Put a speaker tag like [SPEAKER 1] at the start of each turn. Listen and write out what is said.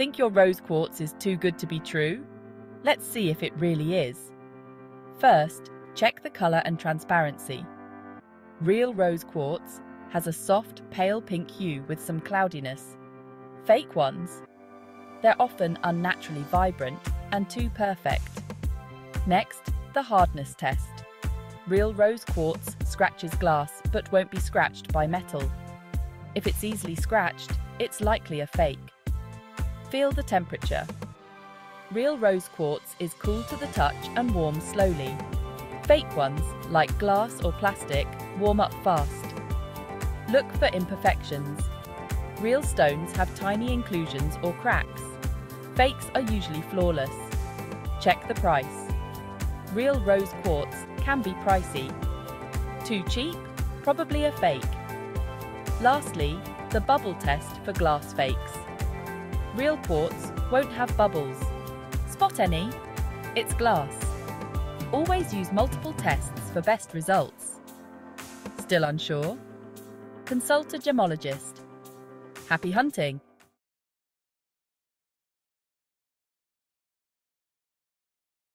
[SPEAKER 1] Think your rose quartz is too good to be true? Let's see if it really is. First, check the colour and transparency. Real rose quartz has a soft, pale pink hue with some cloudiness. Fake ones, they're often unnaturally vibrant and too perfect. Next, the hardness test. Real rose quartz scratches glass but won't be scratched by metal. If it's easily scratched, it's likely a fake. Feel the temperature. Real rose quartz is cool to the touch and warms slowly. Fake ones, like glass or plastic, warm up fast. Look for imperfections. Real stones have tiny inclusions or cracks. Fakes are usually flawless. Check the price. Real rose quartz can be pricey. Too cheap? Probably a fake. Lastly, the bubble test for glass fakes. Real quartz won't have bubbles. Spot any? It's glass. Always use multiple tests for best results. Still unsure? Consult a gemologist. Happy hunting!